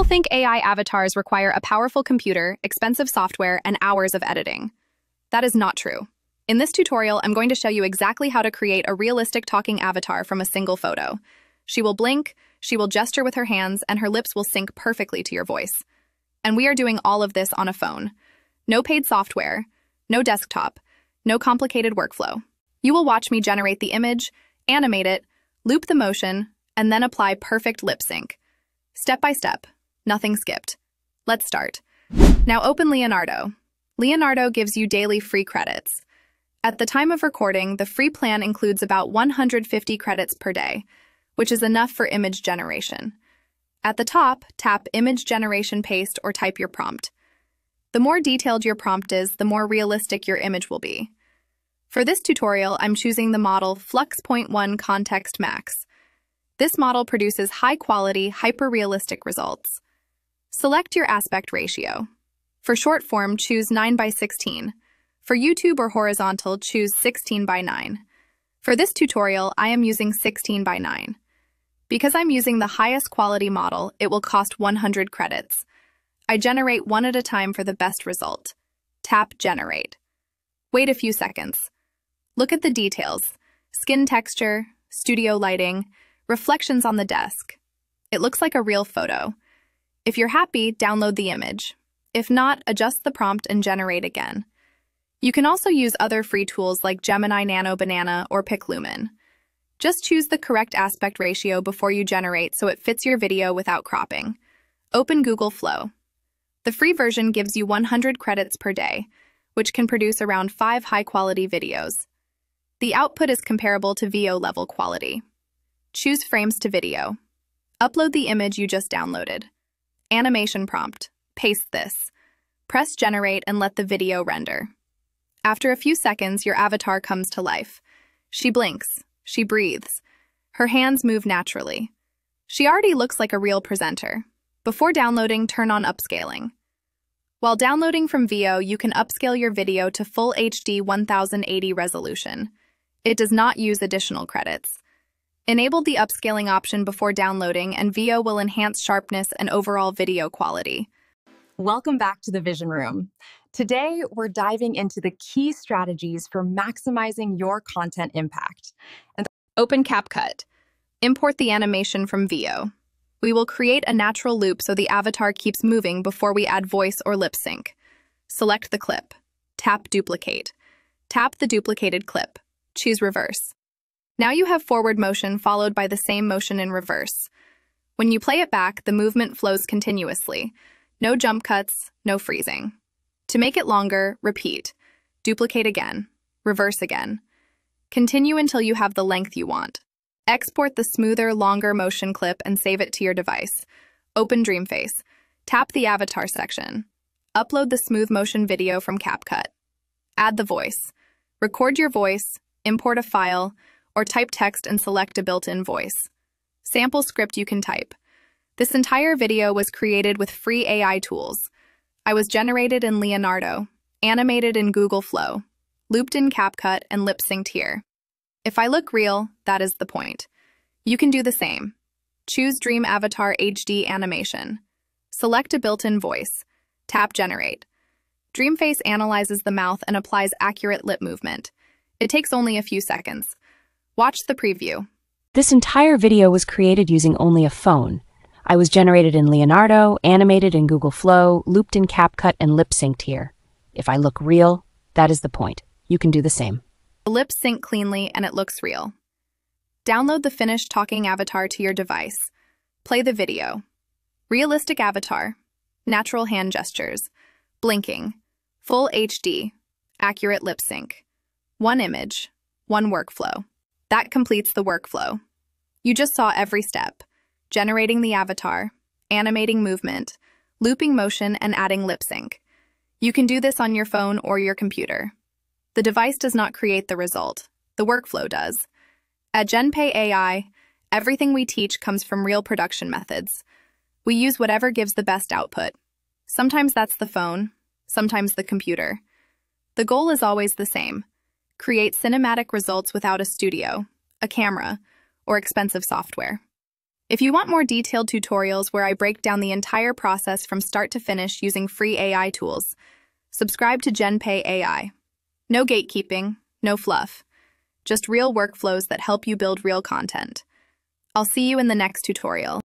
People think AI avatars require a powerful computer, expensive software, and hours of editing. That is not true. In this tutorial, I'm going to show you exactly how to create a realistic talking avatar from a single photo. She will blink, she will gesture with her hands, and her lips will sync perfectly to your voice. And we are doing all of this on a phone. No paid software, no desktop, no complicated workflow. You will watch me generate the image, animate it, loop the motion, and then apply perfect lip sync. Step by step, nothing skipped. Let's start. Now open Leonardo. Leonardo gives you daily free credits. At the time of recording, the free plan includes about 150 credits per day, which is enough for image generation. At the top, tap Image Generation Paste or type your prompt. The more detailed your prompt is, the more realistic your image will be. For this tutorial, I'm choosing the model Flux.1 Kontext Max. This model produces high-quality, hyper-realistic results. Select your aspect ratio. For short form, choose 9 by 16. For YouTube or horizontal, choose 16 by 9. For this tutorial, I am using 16 by 9. Because I'm using the highest quality model, it will cost 100 credits. I generate one at a time for the best result. Tap Generate. Wait a few seconds. Look at the details. Skin texture, studio lighting, reflections on the desk. It looks like a real photo. If you're happy, download the image. If not, adjust the prompt and generate again. You can also use other free tools like Gemini Nano Banana or PicLumen. Just choose the correct aspect ratio before you generate so it fits your video without cropping. Open Google Flow. The free version gives you 100 credits per day, which can produce around 5 high-quality videos. The output is comparable to Veo level quality. Choose Frames to Video. Upload the image you just downloaded. Animation prompt. Paste this. Press Generate and let the video render. After a few seconds, your avatar comes to life. She blinks. She breathes. Her hands move naturally. She already looks like a real presenter. Before downloading, turn on upscaling. While downloading from Veo, you can upscale your video to full HD 1080 resolution. It does not use additional credits. Enable the upscaling option before downloading, and Veo will enhance sharpness and overall video quality. Welcome back to the Vision Room. Today, we're diving into the key strategies for maximizing your content impact. And open CapCut. Import the animation from Veo. We will create a natural loop so the avatar keeps moving before we add voice or lip sync. Select the clip. Tap Duplicate. Tap the duplicated clip. Choose Reverse. Now you have forward motion followed by the same motion in reverse. When you play it back, the movement flows continuously. No jump cuts, no freezing. To make it longer, repeat. Duplicate again. Reverse again. Continue until you have the length you want. Export the smoother, longer motion clip and save it to your device. Open Dreamface. Tap the avatar section. Upload the smooth motion video from CapCut. Add the voice. Record your voice, import a file, or type text and select a built-in voice. Sample script you can type. This entire video was created with free AI tools. I was generated in Leonardo, animated in Google Flow, looped in CapCut, and lip-synced here. If I look real, that is the point. You can do the same. Choose Dream Avatar HD Animation. Select a built-in voice. Tap Generate. Dreamface analyzes the mouth and applies accurate lip movement. It takes only a few seconds. Watch the preview. This entire video was created using only a phone. I was generated in Leonardo, animated in Google Flow, looped in CapCut, and lip-synced here. If I look real, that is the point. You can do the same. The lips sync cleanly and it looks real. Download the finished talking avatar to your device. Play the video. Realistic avatar. Natural hand gestures. Blinking. Full HD. Accurate lip sync. One image. One workflow. That completes the workflow. You just saw every step. Generating the avatar, animating movement, looping motion, and adding lip sync. You can do this on your phone or your computer. The device does not create the result. The workflow does. At GenPay AI, everything we teach comes from real production methods. We use whatever gives the best output. Sometimes that's the phone, sometimes the computer. The goal is always the same. Create cinematic results without a studio, a camera, or expensive software. If you want more detailed tutorials where I break down the entire process from start to finish using free AI tools, subscribe to GenPay AI. No gatekeeping, no fluff, just real workflows that help you build real content. I'll see you in the next tutorial.